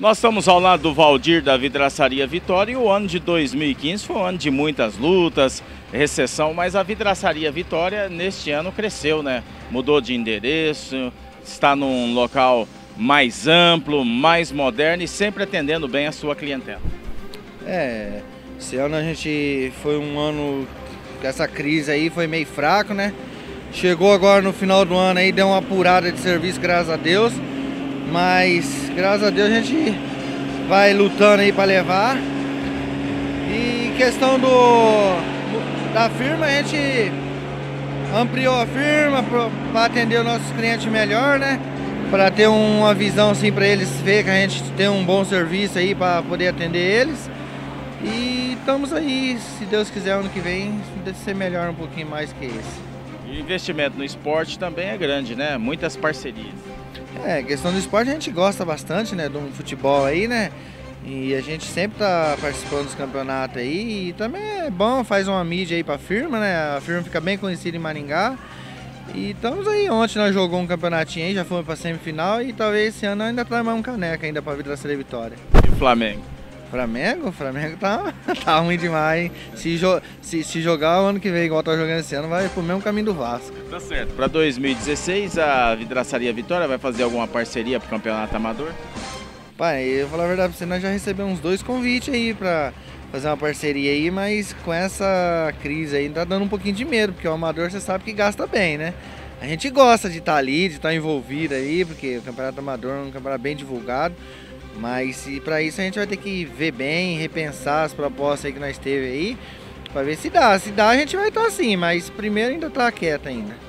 Nós estamos ao lado do Valdir da Vidraçaria Vitória e o ano de 2015 foi um ano de muitas lutas, recessão, mas a Vidraçaria Vitória neste ano cresceu, né? Mudou de endereço, está num local mais amplo, mais moderno e sempre atendendo bem a sua clientela. É, esse ano a gente foi um ano que essa crise aí foi meio fraco, né? Chegou agora no final do ano aí, deu uma apurada de serviço, graças a Deus. Mas graças a Deus a gente vai lutando aí para levar. E questão do da firma, a gente ampliou a firma para atender os nossos clientes melhor, né? Para ter uma visão assim para eles ver que a gente tem um bom serviço aí para poder atender eles. E estamos aí, se Deus quiser, ano que vem, deve ser melhor um pouquinho mais que esse. E o investimento no esporte também é grande, né? Muitas parcerias. É, questão do esporte a gente gosta bastante, né? Do futebol aí, né? E a gente sempre tá participando dos campeonatos aí. E também é bom, faz uma mídia aí pra firma, né? A firma fica bem conhecida em Maringá. E estamos aí, ontem nós jogamos um campeonatinho aí, já fomos pra semifinal e talvez esse ano ainda traz mais um caneca ainda pra Vidraceira Vitória. E o Flamengo? Flamengo? Flamengo tá, tá ruim demais, hein? Se, jo se, se jogar o ano que vem igual tá jogando esse ano, vai pro mesmo caminho do Vasco. Tá certo. Para 2016, a Vidraçaria Vitória vai fazer alguma parceria pro Campeonato Amador? Pai, eu vou falar a verdade pra você, nós já recebemos uns dois convites aí pra fazer uma parceria aí, mas com essa crise aí tá dando um pouquinho de medo, porque o amador você sabe que gasta bem, né? A gente gosta de estar tá ali, de estar tá envolvido aí, porque o Campeonato Amador é um campeonato bem divulgado. Mas para isso a gente vai ter que ver bem, repensar as propostas aí que nós teve aí, para ver se dá. Se dá, a gente vai estar tá assim, mas primeiro ainda tá quieto ainda.